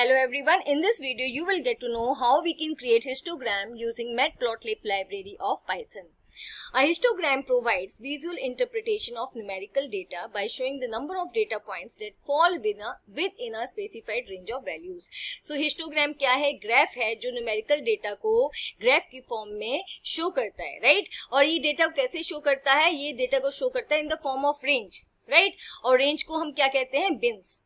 Hello everyone, in this video you will get to know how we can create histogram using matplotlib library of Python. A histogram provides visual interpretation of numerical data by showing the number of data points that fall within a, within a specified range of values. So histogram क्या है graph है जो numerical data graph की form में show करता है right right? और ये डेटा कैसे शो करता है ये डेटा को शो करता है in the form of range right और रेंज को हम क्या कहते हैं bins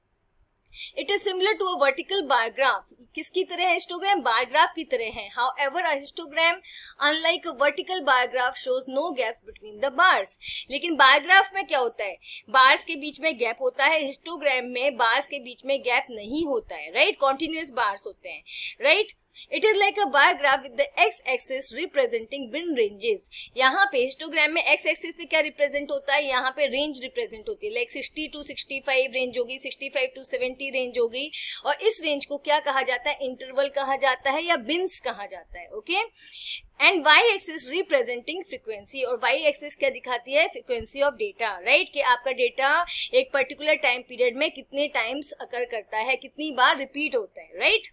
it is similar to a vertical bar graph किसकी तरह है हिस्टोग्राम बायोग्राफ की तरह है. However histogram unlike a vertical bar graph shows no gaps between the bars लेकिन बायोग्राफ में क्या होता है? बार्स के बीच में गैप होता है. हिस्टोग्राम में बार्स के बीच में गैप नहीं होता है. राइट कॉन्टिन्यूस बार्स होते हैं. Right right? It is like a bar graph with the X axis representing bin ranges यहाँ पे हिस्टोग्राम में एक्स एक्सिस पे क्या रिप्रेजेंट होता है? यहाँ पे रेंज रिप्रेजेंट होती है। Like sixty to sixty five range होगी sixty five to seventy range होगी। और इस रेंज को क्या कहा जाता है? इंटरवल कहा जाता है या बिन्स कहा जाता है okay and Y axis representing frequency और वाई एक्सिस क्या दिखाती है? फ्रीक्वेंसी ऑफ़ डेटा राइट कि आपका डेटा एक पर्टिकुलर टाइम पीरियड में कितने टाइम्स अकर करता है, कितनी बार रिपीट होता है right right?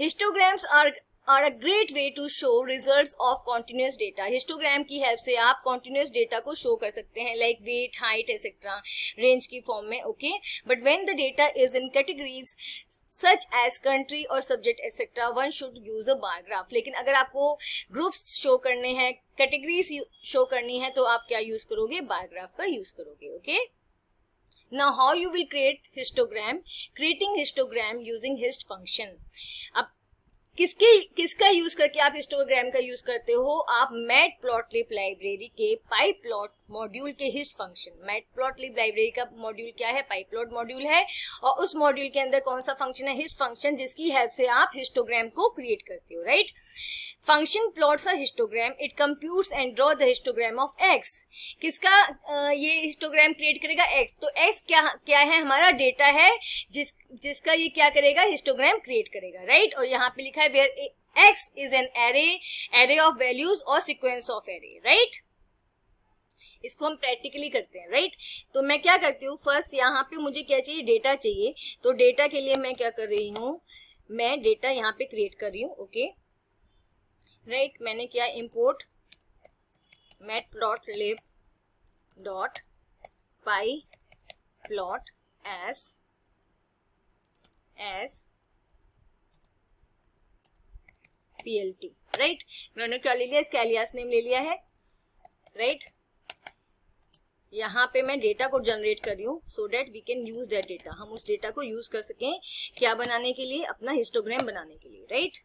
Histograms are are a great way to show result of continuous data. Histogram की हेल्प से आप कॉन्टिन्यूस डेटा को शो कर सकते हैं like weight height etcetera range की फॉर्म में okay but when the data is in categories such as country और subject etcetera one should use a bar graph लेकिन अगर आपको ग्रुप्स शो करने हैं कैटेगरीज शो करनी है तो आप क्या यूज़ करोगे? बायोग्राफ का यूज़ करोगे okay okay? Now how you will create histogram creating histogram using hist function अब किसके किसका यूज़ करके आप हिस्टोग्राम का यूज़ करते हो आप मैट प्लॉटलिप लाइब्रेरी के पाई प्लॉट मॉड्यूल के हिस्ट फ़ंक्शन। मैट प्लॉटलिप लाइब्रेरी का मॉड्यूल क्या है? पाइपलॉट मॉड्यूल है। और उस मॉड्यूल के अंदर कौन सा फ़ंक्शन है? हिस्ट फ़ंक्शन जिसकी हेल्प से आप हिस्टोग्राम को क्रिएट करते हो right? Function plots a histogram. It computes and draw the histogram of X किसका आ, ये हिस्टोग्राम क्रिएट करेगा एक्स तो एक्स क्या क्या है? हमारा डेटा है जिस जिसका ये क्या करेगा? हिस्टोग्राम क्रिएट करेगा राइट? और यहाँ पे लिखा है where X is an array array of values और सिक्वेंस ऑफ़ एरे राइट इसको हम प्रैक्टिकली करते हैं राइट तो मैं क्या करती हूँ फ़र्स्ट यहाँ पे मुझे क्या चाहिए? डेटा चाहिए। तो डेटा के लिए मैं क्या कर रही हूँ, मैं डेटा यहाँ पे क्रिएट कर रही हूँ ओके राइट मैंने क्या import Matplotlib dot pyplot as as PLT right मैंने क्या ले लिया? इसका एलियास नेम ले लिया है राइट right? यहाँ पे मैं डेटा को जनरेट कर रही हूँ so that we can use that data हम उस डेटा को यूज़ कर सकें क्या बनाने के लिए, अपना हिस्टोग्राम बनाने के लिए राइट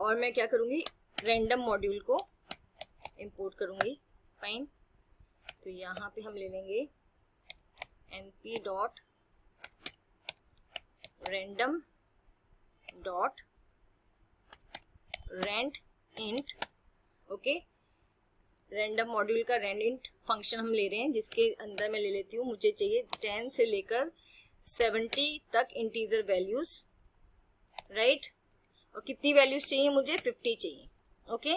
और मैं क्या करूँगी रैंडम मॉड्यूल को इंपोर्ट करूँगी फाइन तो यहाँ पे हम ले लेंगे N P dot random dot randint okay random module का रेंड फ़ंक्शन हम ले रहे हैं, जिसके अंदर मैं ले लेती हूँ। मुझे चाहिए टेन से लेकर सेवेंटी तक इंटीजर वैल्यूज़ राइट और कितनी वैल्यूज़ चाहिए मुझे? फिफ्टी चाहिए okay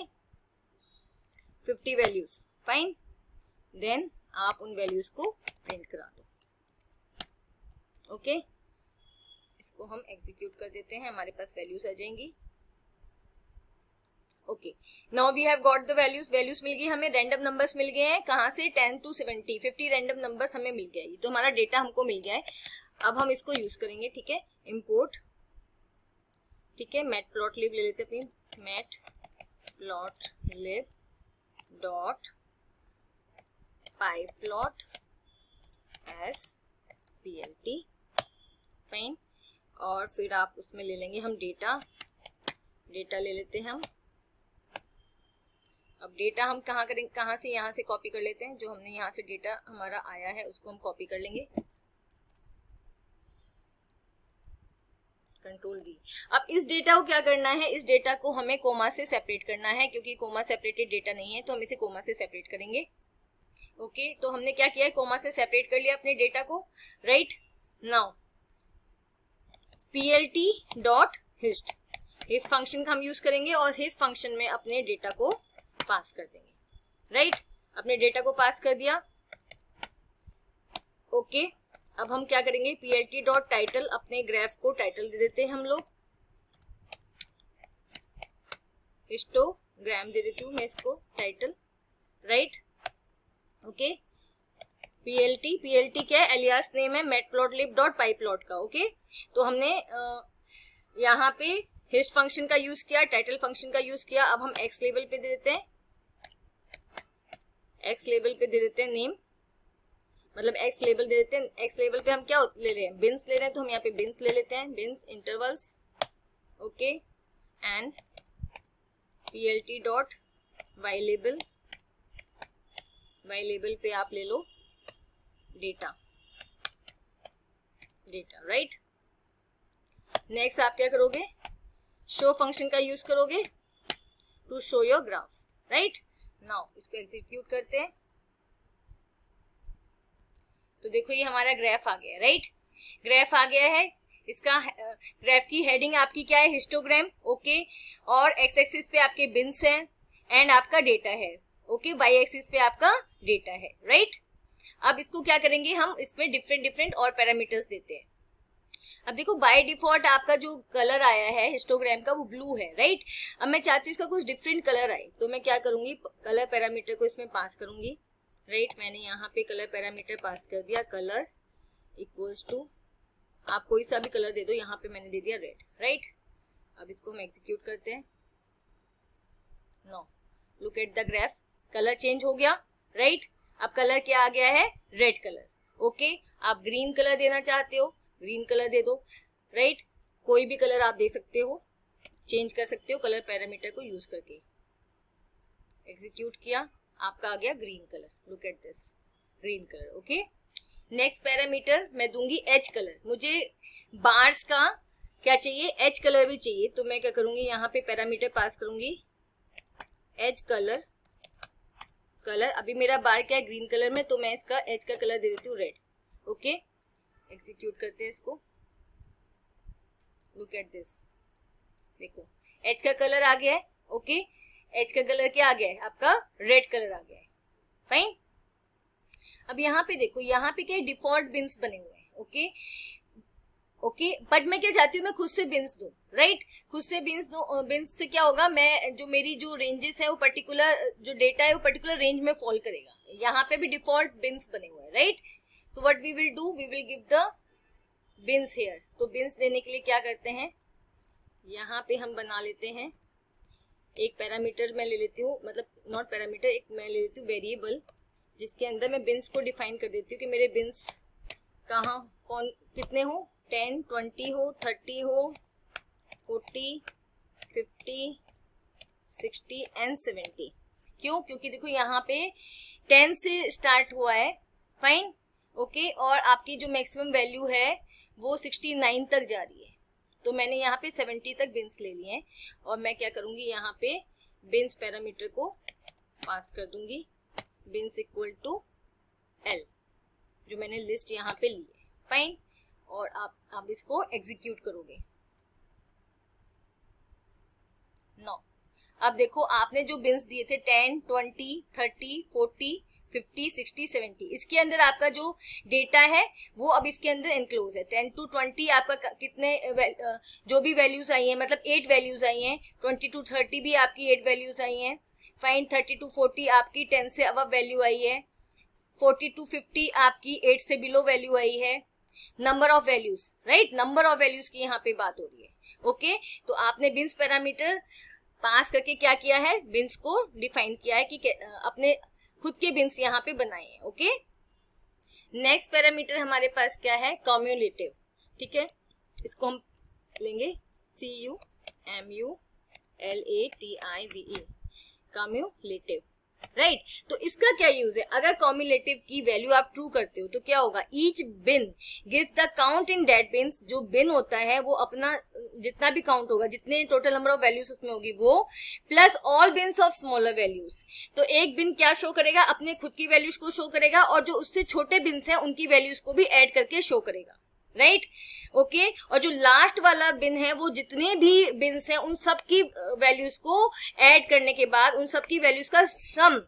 fifty values fine then आप उन वैल्यूज़ को प्रिंट करा दो ओके okay? इसको हम एग्जीक्यूट कर देते हैं। हमारे पास वैल्यूज़ आ जाएँगी। Okay now we have got the values values मिल गई हमें. रैंडम नंबर्स मिल गए हैं. कहाँ से? Ten to seventy fifty random numbers हमें मिल गया तो हमारा डेटा हमको मिल गया है. अब हम इसको यूज़ करेंगे, ठीक है? इम्पोर्ट ठीक है? मैट प्लॉट लिव ले लेते अपनी. Matplotlib dot pyplot as P L T fine और फिर आप उसमें ले लेंगे हम डेटा डेटा ले लेते हैं हम. अब डेटा हम कहाँ करेंगे कहाँ से यहाँ से कॉपी कर लेते हैं? जो हमने यहाँ से डेटा हमारा आया है, उसको हम कॉपी कर लेंगे। कंट्रोल वी अब इस डेटा को क्या करना है? इस डेटा को हमें कोमा से सेपरेट करना है, क्योंकि कोमा सेपरेटेड डेटा नहीं है तो हम इसे कोमा से सेपरेट करेंगे। ओके तो हमने क्या किया है? कोमा से सेपरेट कर लिया अपने डेटा को। Right now PLT dot hist इस फ़ंक्शन का हम यूज़ करेंगे और हिस फ़ंक्शन में अपने डेटा को पास कर देंगे। राइट अपने डेटा को पास कर दिया। ओके अब हम क्या करेंगे? पीएलटी डॉट टाइटल अपने ग्राफ को टाइटल दे देते हैं हम लोग। हिस्टोग्राम दे देती हूँ मैं इसको title right okay PLT PLT क्या है? एलियास नेम है Matplotlib dot pyplot का ओके तो हमने यहाँ पे हिस्ट फ़ंक्शन का यूज़ किया टाइटल फ़ंक्शन का यूज़ किया। अब हम एक्स लेवल पे दे देते हैं। एक्स लेवल पे दे देते हैं नेम मतलब एक्स लेवल दे देते हैं. एक्स लेवल पे हम क्या ले रहे हैं बिन्स ले रहे हैं तो हम यहाँ पे बिन्स ले लेते हैं. Bins intervals okay and P L T dot Y label Y label पे आप ले लो डेटा डेटा राइट नेक्स्ट आप क्या करोगे? शो फ़ंक्शन का यूज़ करोगे? To show your graph right now इसको एग्जीक्यूट करते हैं। तो देखो, ये हमारा ग्राफ आ गया राइट ग्राफ आ गया है। इसका ग्राफ की हेडिंग आपकी क्या है? हिस्टोग्राम ओके और एक्स एक्सिस पे आपके बिन्स हैं एंड आपका डेटा है ओके वाई एक्सिस पे आपका डेटा है राइट अब इसको क्या करेंगे हम? इसमें डिफरेंट डिफरेंट और पैरामीटर्स देते हैं। अब देखो बाय डिफ़ॉल्ट आपका जो कलर आया है हिस्टोग्राम का, वो ब्लू है राइट अब मैं चाहती हूँ इसका कुछ डिफरेंट कलर आए। तो मैं क्या करूँगी? कलर पैरामीटर को इसमें पास करूँगी राइट मैंने यहाँ पे कलर पैरामीटर पास कर दिया कलर इक्वल्स टू आप कोई सा भी कलर दे दो, यहाँ पे मैंने दे दिया रेड राइट अब इसको हम एग्जीक्यूट करते हैं। Now look at the graph colour change हो गया राइट right? अब कलर क्या आ गया है? रेड कलर ओके आप ग्रीन कलर देना चाहते हो ग्रीन कलर दे दो राइट कोई भी कलर आप दे सकते हो चेंज कर सकते हो कलर पैरामीटर को यूज़ करके। एग्जीक्यूट किया, आपका आ गया green colour. Look at this green colour okay next parameter मैं दूँगी एच कलर। मुझे बार्स का क्या चाहिए? एच कलर भी चाहिए तो मैं क्या करूँगी? यहाँ पे पैरामीटर पास करूँगी। Edge colour colour. अभी मेरा बार क्या है? ग्रीन कलर में तो मैं इसका एच का कलर दे देती हूँ रेड ओके एग्जीक्यूट करते हैं इसको। लुक एट दिस देखो एच का कलर आ गया है ओके एच का कलर क्या आ गया है? आपका रेड कलर आ गया है। फाइन अब यहाँ पे देखो, यहाँ पे क्या डिफ़ॉल्ट बिन्स बने हुए हैं ओके ओके बट मैं क्या चाहती हूँ? मैं खुद से बिन्स दू राइट खुद से बिन्स दू बिन्स से क्या होगा? मैं जो मेरी जो रेंजेस है, वो पर्टिकुलर जो डेटा है, वो पर्टिकुलर रेंज में फॉल करेगा। यहाँ पे भी डिफ़ॉल्ट बिन्स बने हुए हैं राइट तो what we will do we will give the bins here तो बिन्स देने के लिए क्या करते हैं? यहाँ पे हम बना लेते हैं। एक पैरामीटर मैं ले लेती हूँ मतलब नॉट पैरामीटर एक मैं ले लेती हूँ वेरिएबल जिसके अंदर मैं बिन्स को डिफाइन कर देती हूँ कि मेरे बिन्स कहाँ, कौन, कितने हो? टेन ट्वेंटी हो थर्टी हो forty fifty sixty and seventy क्यों? क्योंकि देखो यहाँ पे टेन से स्टार्ट हुआ है। Fine okay? और आपकी जो मैक्सिमम वैल्यू है, वो सिक्सटी नाइन तक जा रही है। तो मैंने यहाँ पे 70 तक बिन्स ले लिए हैं। और मैं क्या करूँगी, यहाँ पे बिन्स पैरामीटर को पास कर दूँगी। बिन्स इक्वल टू एल जो मैंने लिस्ट यहाँ पे ली है। फाइन और आप आप इसको एग्जीक्यूट करोगे। नो अब देखो, आपने जो बिन्स दिए थे ten twenty thirty forty fifty sixty seventy इसके अंदर आपका जो डेटा है, वो अब इसके अंदर इंक्लोज है। टेन टू ट्वेंटी आपका कितने जो भी वैल्यूज़ आई हैं मतलब एट वैल्यूज़ आई हैं ट्वेंटी टू थर्टी भी आपकी एट वैल्यूज़ आई हैं फाइन थर्टी टू फोर्टी आपकी टेन से अब वैल्यू आई है फोर्टी टू फिफ्टी आपकी एट से बिलो वैल्यू आई है। Number of values right number of values की यहाँ पे बात हो रही है। Okay okay? तो आपने बिन्स पैरामीटर पास करके क्या किया है? बिन्स को डिफाइन किया है कि अपने खुद के बिन्स यहाँ पे बनाए हैं, ओके? नेक्स्ट पैरामीटर हमारे पास क्या है? कॉम्युलेटिव ठीक है? इसको हम लेंगे C U M U L A T I V E cumulative right right? तो इसका क्या यूज़ है? अगर कॉम्युलेटिव की वैल्यू आप ट्रू करते हो तो क्या होगा? Each bin give the count in that bin जो बिन होता है, वो अपना, जितना भी काउंट होगा, जितने टोटल नंबर ऑफ़ वैल्यूज़ उसमें होगी, वो plus all bins of smaller values तो एक बिन क्या शो करेगा? अपने खुद की वैल्यूज़ को शो करेगा और जो उससे छोटे बिन्स है, उनकी वैल्यूज़ को भी एड करके शो करेगा. राइट? ओके? और जो लास्ट वाला बिन है, वो जितने भी बिन्स हैं, उन सब की वैल्यूज़ को ऐड करने के बाद उन सब की वैल्यूज़ का सम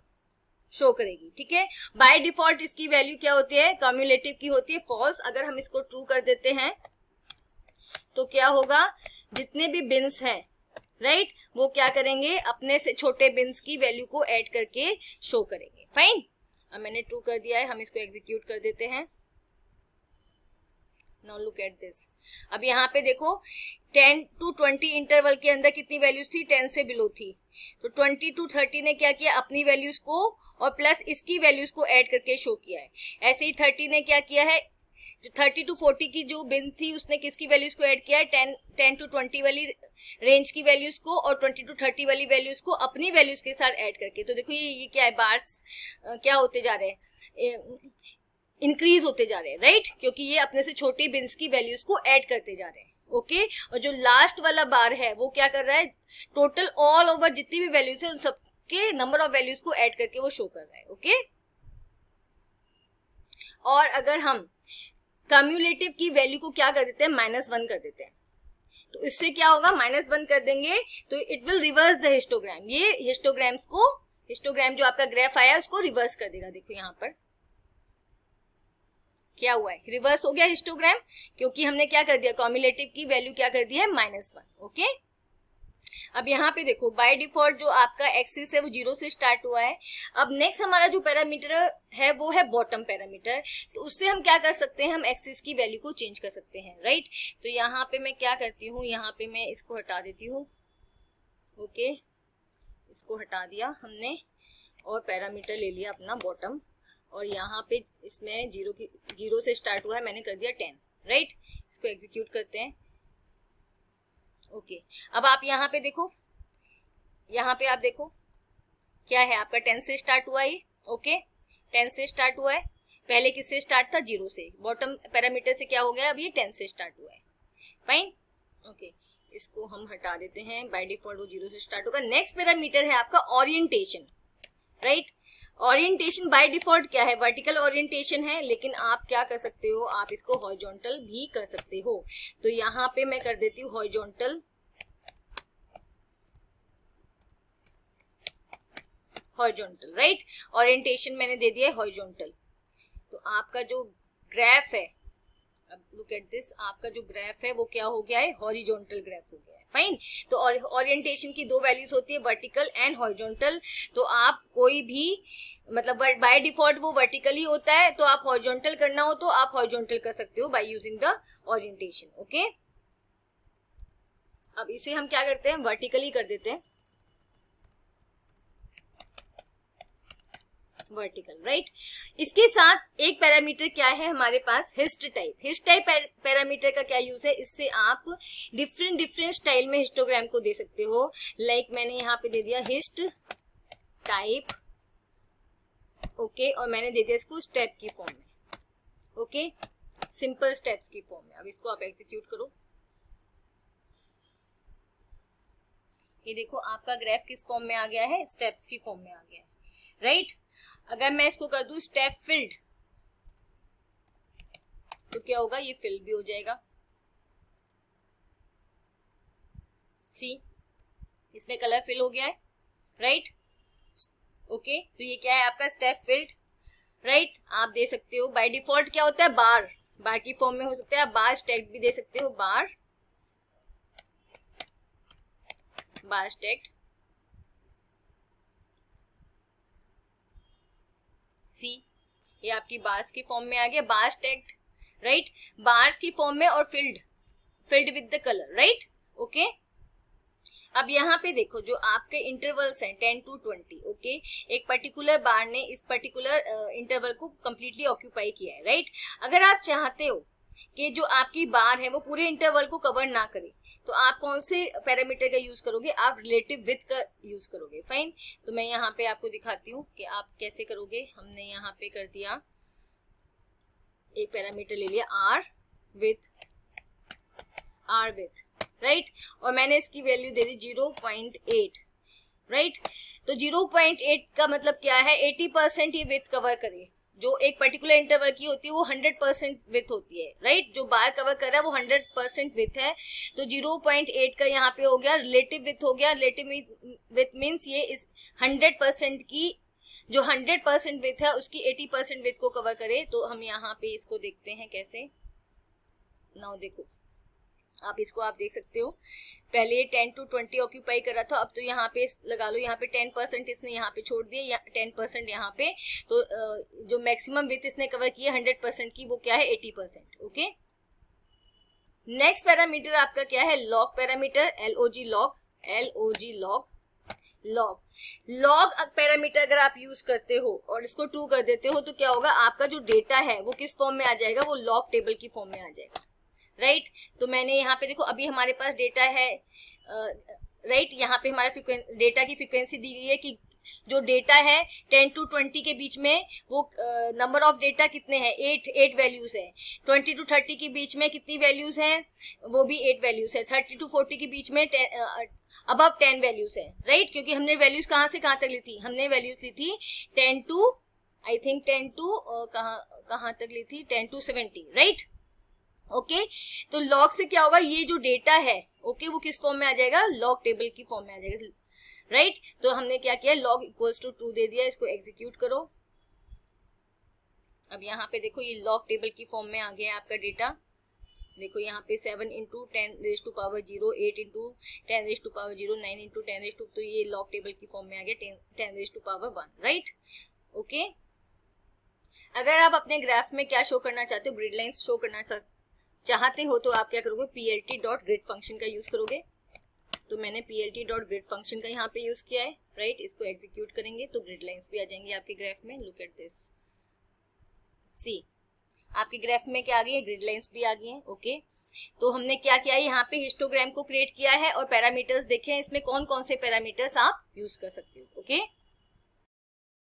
शो करेगी। ठीक है? बाय डिफ़ॉल्ट इसकी वैल्यू क्या होती है? कम्युलेटिव की होती है फॉल्स अगर हम इसको ट्रू कर देते हैं तो क्या होगा? जितने भी बिन्स हैं राइट right? वो क्या करेंगे? अपने से छोटे बिन्स की वैल्यू को ऐड करके शो करेंगे। फाइन अब मैंने ट्रू कर दिया है, हम इसको एग्जीक्यूट कर देते हैं। नाउ लुक एट दिस अब यहाँ पे देखो 10 टू 20 इंटरवल के अंदर कितनी वैल्यूज़ थी? 10 से बिलो थी। तो 20 टू 30 ने क्या किया? अपनी वैल्यूज़ को और प्लस इसकी वैल्यूज़ को ऐड करके शो किया है। ऐसे ही 30 ने क्या किया है? जो 30 टू 40 की जो बिन थी, उसने किसकी वैल्यूज़ को ऐड किया है? 10 10 टू 20 वाली रेंज की वैल्यूज़ को और 20 टू 30 वाली वैल्यूज़ को अपनी वैल्यूज़ के साथ ऐड करके। तो देखो ये ये क्या है? बार्स क्या होते जा रहे हैं? इंक्रीज होते जा रहे हैं राइट क्योंकि ये अपने से छोटे बिन्स की वैल्यूज़ को ऐड करते जा रहे हैं ओके और जो लास्ट वाला बार है, वो क्या कर रहा है? टोटल ऑल ओवर जितनी भी वैल्यूज़ है, उन सबके नंबर ऑफ़ वैल्यूज़ को ऐड करके वो शो कर रहा है ओके और अगर हम कम्युलेटिव की वैल्यू को क्या कर देते हैं? माइनस वन कर देते हैं। तो इससे क्या होगा? माइनस वन कर देंगे तो it will reverse the histogram ये हिस्टोग्राम्स को हिस्टोग्राम जो आपका ग्राफ आया, उसको रिवर्स कर देगा, देखो यहाँ पर। क्या हुआ है? रिवर्स हो गया हिस्टोग्राम क्योंकि हमने क्या कर दिया? कॉम्युलेटिव की वैल्यू क्या कर दी है? माइनस वन ओके अब यहाँ पे देखो बाय डिफ़ॉल्ट जो आपका एक्सिस है, वो ज़ीरो से स्टार्ट हुआ है। अब नेक्स्ट हमारा जो पैरामीटर है, वो है बॉटम पैरामीटर तो उससे हम क्या कर सकते हैं? हम एक्सिस की वैल्यू को चेंज कर सकते हैं राइट तो यहाँ पे मैं क्या करती हूँ? यहाँ पे मैं इसको हटा देती हूँ ओके इसको हटा दिया हमने और पैरामीटर ले लिया अपना बॉटम और यहाँ पे इसमें ज़ीरो की, ज़ीरो से स्टार्ट हुआ है, मैंने कर दिया टेन राइट इसको एग्जीक्यूट करते हैं। ओके अब आप यहाँ पे देखो। यहाँ पे आप देखो। क्या है आपका? टेन से स्टार्ट हुआ ये। ओके टेन से स्टार्ट हुआ है। पहले किससे स्टार्ट था? ज़ीरो से। बॉटम पैरामीटर से क्या हो गया? अब ये टेन से स्टार्ट हुआ है। फाइन ओके इसको हम हटा देते हैं। बाय डिफ़ॉल्ट वो ज़ीरो से स्टार्ट होगा। नेक्स्ट पैरामीटर है आपका orientation right orientation by default क्या है? वर्टिकल ओरिएंटेशन है, लेकिन आप क्या कर सकते हो? आप इसको हॉरिजॉन्टल भी कर सकते हो। तो यहाँ पे मैं कर देती हूँ हॉरिजॉन्टल हॉरिजॉन्टल राइट ओरिएंटेशन मैंने दे दिया है हॉरिजॉन्टल तो आपका जो ग्राफ है, अब लुक एट दिस आपका जो ग्राफ है, वो क्या हो गया है? हॉरिजॉन्टल ग्राफ हो गया। फाइन तो ओरिएंटेशन की दो वैल्यूज़ होती है वर्टिकल एंड हॉर्जोंटल तो आप कोई भी मतलब बाय डिफ़ॉल्ट वो वर्टिकली होता है तो आप हॉर्जोंटल करना हो तो आप हॉर्जोंटल कर सकते हो by using the orientation okay अब इसे हम क्या करते हैं? वर्टिकली कर देते हैं। वर्टिकल राइट इसके साथ एक पैरामीटर क्या है हमारे पास? Hist type hist type parameter का क्या यूज़ है? इससे आप डिफरेंट डिफरेंट स्टाइल में हिस्टोग्राम को दे सकते हो। लाइक like मैंने यहाँ पे दे दिया हिस्ट टाइप ओके और मैंने दे दिया इसको स्टेप की फॉर्म में ओके सिंपल स्टेप्स की फॉर्म में। अब इसको आप एग्जीक्यूट करो। ये देखो, आपका ग्राफ किस फॉर्म में आ गया है? स्टेप्स की फॉर्म में आ गया है राइट right? अगर मैं इसको कर दू स्टेप फिल्ड तो क्या होगा? ये फिल भी हो जाएगा। सी इसमें कलर फिल हो गया है राइट ओके तो ये क्या है आपका स्टेप फिल्ड राइट आप दे सकते हो। बाय डिफ़ॉल्ट क्या होता है? बार बार की फॉर्म में हो सकता है। आप बार स्टेक्ट भी दे सकते हो। बार बार स्टेक्ट सी। ये आपकी बार्स की फॉर्म में आ गया बार्स टेक्ट राइट बार्स की फॉर्म में और filled filled with the colour right okay अब यहाँ पे देखो जो आपके इंटरवल्स हैं टेन टू ट्वेंटी ओके एक पर्टिकुलर बार ने इस पर्टिकुलर इंटरवल uh, को कम्प्लीटली ऑक्यूपाई किया है राइट अगर आप चाहते हो कि जो आपकी बार है, वो पूरे इंटरवल को कवर ना करे। तो आप कौन से पैरामीटर का यूज़ करोगे? आप रिलेटिव विथ का यूज़ करोगे। फाइन तो मैं यहाँ पे आपको दिखाती हूँ कि आप कैसे करोगे। हमने यहाँ पे कर दिया। एक पैरामीटर ले लिया। R width R width right और मैंने इसकी वैल्यू दे दी ज़ीरो पॉइंट एट राइट तो ज़ीरो पॉइंट एट का मतलब क्या है? एटी परसेंट ये विथ कवर करे। जो एक पर्टिकुलर इंटरवल की होती है, वो हंड्रेड परसेंट विथ होती है राइट जो बार कवर कर रहा है, वो हंड्रेड परसेंट विथ है। तो ज़ीरो पॉइंट एट का यहाँ पे हो गया रिलेटिव विथ हो गया। रिलेटिव विथ मीन्स ये इस हंड्रेड परसेंट की, जो 100 परसेंट विथ है, उसकी एटी परसेंट विथ को कवर करे। तो हम यहाँ पे इसको देखते हैं कैसे। नाउ देखो आप इसको आप देख सकते हो। पहले ये टेन टू ट्वेंटी ऑक्यूपाई करा था, अब तो यहाँ पे लगा लो, यहाँ पे टेन परसेंट इसने यहाँ पे छोड़ दिया टेन परसेंट यहाँ पे तो जो मैक्सिमम विथ इसने कवर किया हंड्रेड परसेंट की, वो क्या है? Eighty percent okay next parameter आपका क्या है? Log parameter L O G log G log log log parameter अगर आप यूज़ करते हो और इसको ट्रू कर देते हो तो क्या होगा? आपका जो डेटा है, वो किस फॉर्म में आ जाएगा? वो लॉग टेबल की फॉर्म में आ जाएगा। राइट? तो मैंने यहाँ पे देखो, अभी हमारे पास डेटा है राइट? यहाँ पे हमारे डेटा की फ्रिक्वेंसी दी गई है कि जो डेटा है टेन टू ट्वेंटी के बीच में, वो नंबर ऑफ़ डेटा कितने हैं? एट एट वैल्यूज़ है। ट्वेंटी टू थर्टी के बीच में कितनी वैल्यूज़ हैं? वो भी एट वैल्यूज़ है। थर्टी टू फोर्टी के बीच में अब टेन वैल्यूज़ है। राइट? क्योंकि हमने वैल्यूज़ कहाँ से कहाँ तक ली थी? हमने वैल्यूज़ ली थी ten to I think ten to कहाँ कहाँ तक ली थी? Ten to seventy right? Okay? तो लॉग से क्या होगा? ये जो डेटा है ओके okay, वो किस फॉर्म में आ जाएगा? लॉग टेबल की फॉर्म में आ जाएगा। Right right? तो हमने क्या किया? लॉग इक्वल्स टू ट्रू दे दिया इसको एग्जीक्यूट करो। अब यहाँ पे देखो ये लॉग टेबल की फॉर्म में आ गया आपका डेटा देखो यहाँ पे seven into ten raise to power zero eight into ten raise to power zero nine into ten raise to तो ये लॉग टेबल की फॉर्म में आ गया ten raise to power one right okay? अगर आप अपने ग्राफ में क्या शो करना चाहते हो ग्रिड लाइन शो करना चाहते हो तो आप क्या करोगे? P L T dot grid function का यूज़ करोगे। तो मैंने P L T dot grid function का यहाँ पे यूज़ किया है राइट इसको एग्जीक्यूट करेंगे तो ग्रिड लाइन्स भी आ जाएँगे आपके ग्राफ में। लुक एट दिस सी आपके ग्राफ में क्या आ गई है? ग्रिड लाइन्स भी आ गई है ओके तो हमने क्या किया है? यहाँ पे हिस्टोग्राम को क्रिएट किया है और पैरामीटर्स देखे हैं। इसमें कौन कौन से पैरामीटर्स आप यूज़ कर सकते हो ओके okay?